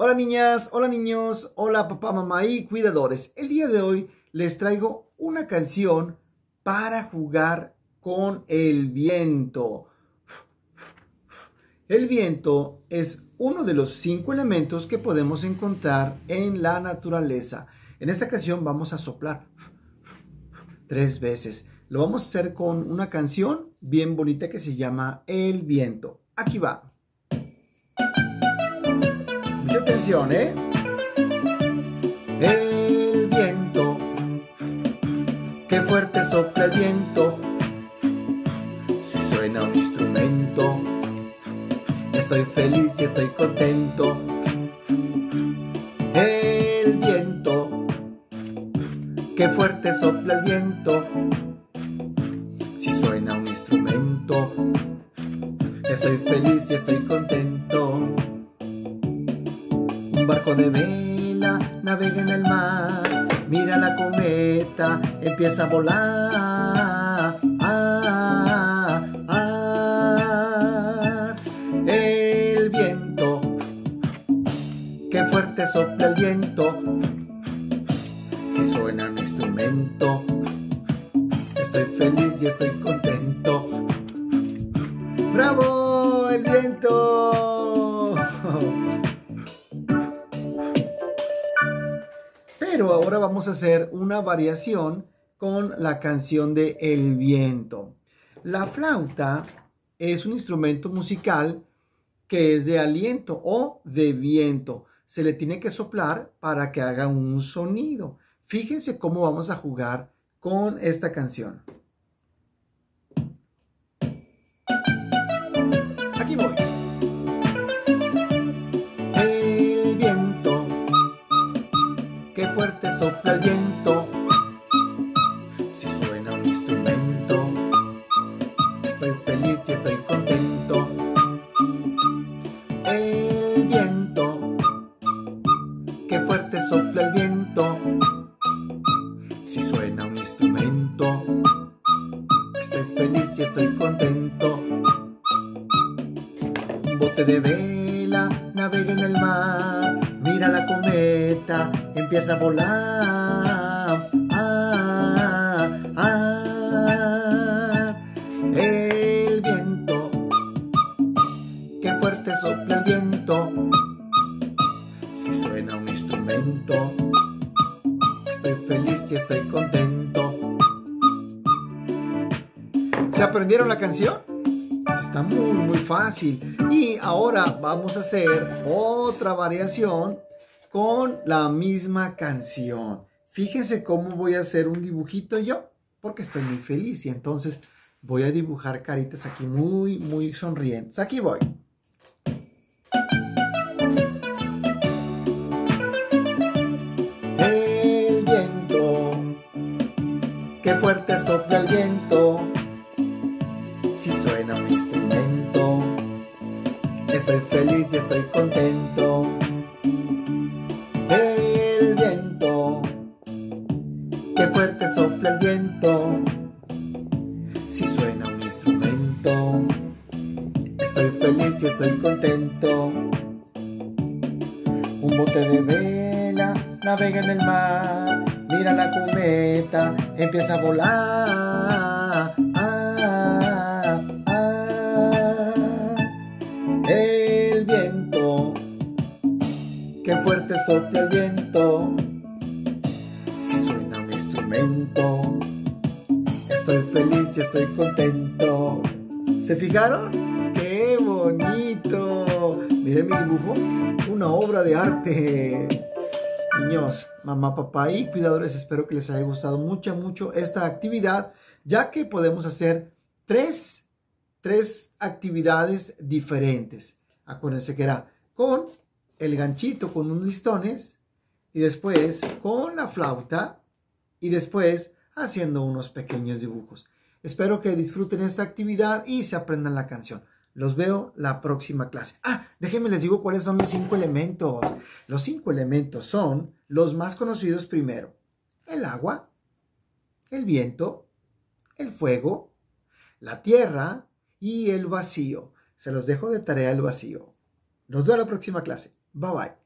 Hola niñas, hola niños, hola papá, mamá y cuidadores. El día de hoy les traigo una canción para jugar con el viento. El viento es uno de los cinco elementos que podemos encontrar en la naturaleza. En esta canción vamos a soplar tres veces. Lo vamos a hacer con una canción bien bonita que se llama El viento. Aquí va. Atención, ¿eh? El viento, qué fuerte sopla el viento. Si suena un instrumento, estoy feliz y estoy contento. El viento, qué fuerte sopla el viento. Si suena un instrumento, estoy feliz y estoy contento barco de vela navega en el mar, mira la cometa, empieza a volar. Ah, ah, el viento, qué fuerte sopla el viento. Si suena un instrumento, estoy feliz y estoy contento. ¡Bravo! ¡El viento! Pero ahora vamos a hacer una variación con la canción de El viento. La flauta es un instrumento musical que es de aliento o de viento. Se le tiene que soplar para que haga un sonido. Fíjense cómo vamos a jugar con esta canción. Fuerte sopla el viento. Si suena un instrumento, estoy feliz y estoy contento. El viento, qué fuerte sopla el viento. Si suena un instrumento, estoy feliz y estoy contento. Un bote de vela navega en el mar Mira la cometa, empieza a volar. Ah, ah, el viento, qué fuerte sopla el viento. Si suena un instrumento, estoy feliz y estoy contento. ¿Se aprendieron la canción? Está muy, muy fácil. Y ahora vamos a hacer otra variación con la misma canción. Fíjense cómo voy a hacer un dibujito yo, porque estoy muy feliz y entonces voy a dibujar caritas aquí muy, muy sonrientes. Aquí voy. El viento, qué fuerte sopla el viento si suena un instrumento. Estoy feliz y estoy contento. Suena un instrumento, estoy feliz y estoy contento. Un bote de vela navega en el mar, mira la cometa, empieza a volar. qué fuerte sopla el viento. Si suena un instrumento, estoy feliz y estoy contento. ¿Se fijaron? ¡Qué bonito! Miren mi dibujo, una obra de arte. Niños, mamá, papá y cuidadores, espero que les haya gustado mucho, mucho esta actividad, ya que podemos hacer tres, tres actividades diferentes. Acuérdense que era con el ganchito con unos listones y después con la flauta y después haciendo unos pequeños dibujos. Espero que disfruten esta actividad y se aprendan la canción. Los veo la próxima clase. Ah, déjenme les digo cuáles son los cinco elementos. Los cinco elementos son los más conocidos primero. El agua, el viento, el fuego, la tierra y el vacío. Se los dejo de tarea el vacío. Nos veo la próxima clase. Bye bye.